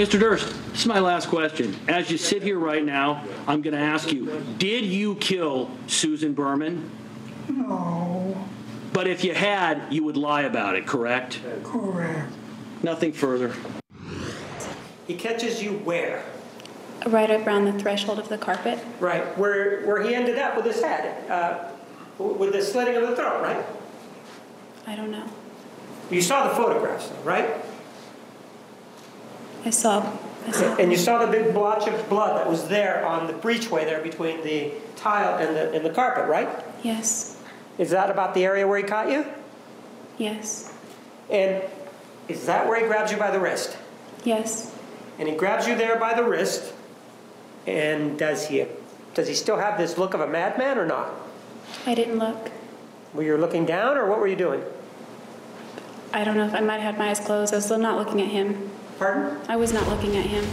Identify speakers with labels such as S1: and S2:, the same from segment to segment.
S1: Mr. Durst, this is my last question. As you sit here right now, I'm going to ask you Did you kill Susan Berman?
S2: No,
S1: But if you had, you would lie about it, correct?
S2: correct.
S1: Nothing further.
S3: He catches you where?
S4: Right up around the threshold of the carpet.
S3: Right, where, where he ended up with his head, uh, with the slitting of the throat, right?
S4: I don't know.
S3: You saw the photographs, though, right?
S4: I saw. I saw.
S3: And you saw the big blotch of blood that was there on the breachway there between the tile and the, and the carpet, right?
S4: Yes.
S3: Is that about the area where he caught you?
S4: Yes.
S3: And is that where he grabs you by the wrist?
S4: Yes.
S3: And he grabs you there by the wrist, and does he, does he still have this look of a madman or not?
S4: I didn't look.
S3: Were you looking down, or what were you doing?
S4: I don't know if I might have had my eyes closed. I was still not looking at him.
S3: Pardon?
S4: I was not looking at him.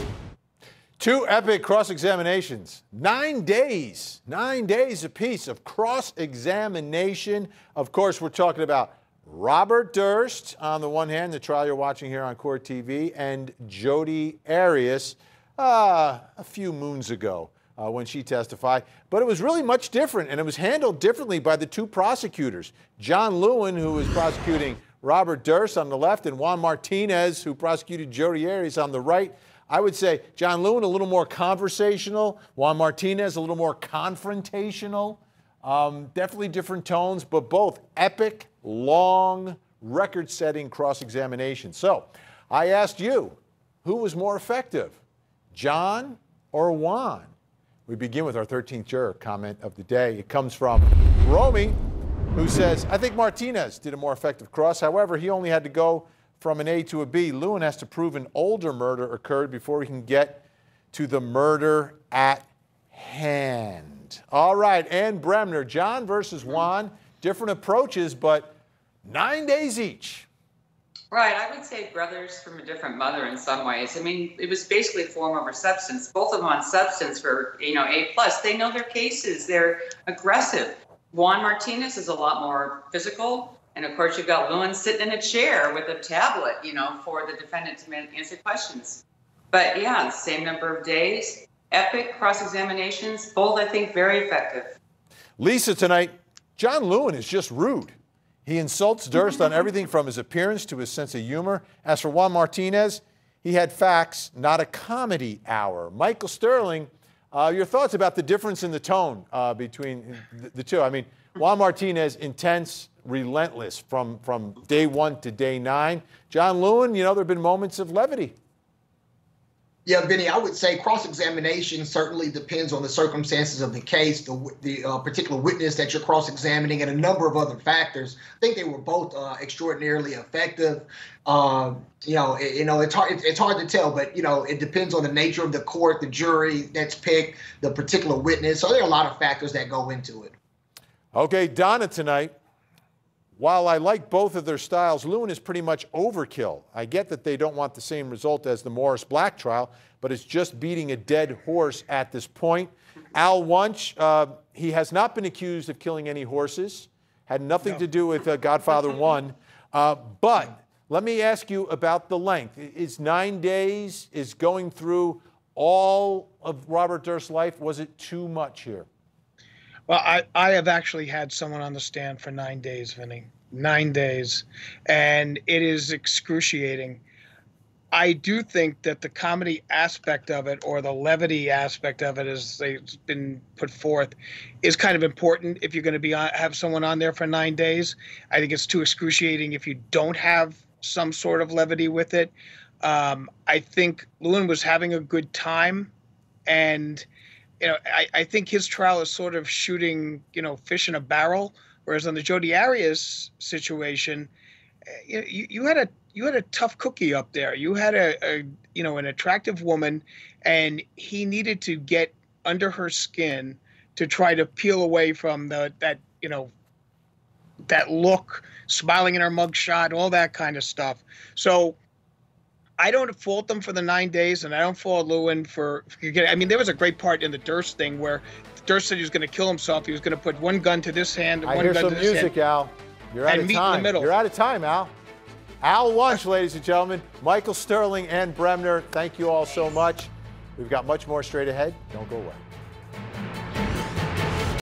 S5: Two epic cross examinations. Nine days, nine days apiece of cross examination. Of course, we're talking about Robert Durst on the one hand, the trial you're watching here on Court TV, and Jodi Arias uh, a few moons ago uh, when she testified. But it was really much different, and it was handled differently by the two prosecutors John Lewin, who was prosecuting Robert Durst on the left, and Juan Martinez, who prosecuted Jodi Arias on the right. I would say John Lewin a little more conversational, Juan Martinez a little more confrontational. Um, definitely different tones, but both epic, long, record setting cross examinations. So I asked you, who was more effective, John or Juan? We begin with our 13th juror comment of the day. It comes from Romy, who says, I think Martinez did a more effective cross. However, he only had to go from an A to a B. Lewin has to prove an older murder occurred before he can get to the murder at hand. All right, Ann Bremner, John versus Juan, different approaches, but nine days each.
S6: Right, I would say brothers from a different mother in some ways. I mean, it was basically form over substance. Both of them on substance were, you know, A plus. They know their cases. They're aggressive. Juan Martinez is a lot more physical, and of course you've got Lewin sitting in a chair with a tablet, you know, for the defendant to answer questions. But yeah, same number of days, epic cross examinations, both I think very effective.
S5: Lisa tonight, John Lewin is just rude. He insults Durst on everything from his appearance to his sense of humor. As for Juan Martinez, he had facts, not a comedy hour. Michael Sterling, uh, your thoughts about the difference in the tone uh, between the, the two? I mean, Juan Martinez, intense, relentless from, from day one to day nine. John Lewin, you know, there have been moments of levity.
S7: Yeah, Benny, I would say cross-examination certainly depends on the circumstances of the case, the the uh, particular witness that you're cross-examining, and a number of other factors. I think they were both uh, extraordinarily effective. Um, you know, it, you know, it's hard it's hard to tell, but you know, it depends on the nature of the court, the jury that's picked, the particular witness. So there are a lot of factors that go into it.
S5: Okay, Donna tonight. While I like both of their styles, Lewin is pretty much overkill. I get that they don't want the same result as the Morris Black trial, but it's just beating a dead horse at this point. Al Wunsch, uh, he has not been accused of killing any horses, had nothing no. to do with uh, Godfather 1. Uh, but let me ask you about the length. Is nine days, is going through all of Robert Durst's life, was it too much here?
S8: Well, I, I have actually had someone on the stand for nine days, Vinny. Nine days. And it is excruciating. I do think that the comedy aspect of it or the levity aspect of it, as they've been put forth, is kind of important if you're going to be on, have someone on there for nine days. I think it's too excruciating if you don't have some sort of levity with it. Um, I think Lewin was having a good time, and you know, I, I think his trial is sort of shooting, you know, fish in a barrel. Whereas on the Jodi Arias situation, eh, you, you had a you had a tough cookie up there. You had a, a you know an attractive woman, and he needed to get under her skin to try to peel away from the that you know that look, smiling in her mugshot, all that kind of stuff. So I don't fault them for the nine days, and I don't fault Lewin for. I mean, there was a great part in the Durst thing where Durst said he was going to kill himself. He was going to put one gun to this hand,
S5: I
S8: one
S5: hear
S8: gun
S5: some
S8: to this
S5: music,
S8: hand,
S5: Al. You're out
S8: and
S5: of
S8: meet
S5: time.
S8: in the middle.
S5: You're out of time, Al. Al Wunsch, ladies and gentlemen, Michael Sterling and Bremner, thank you all so much. We've got much more straight ahead. Don't go away.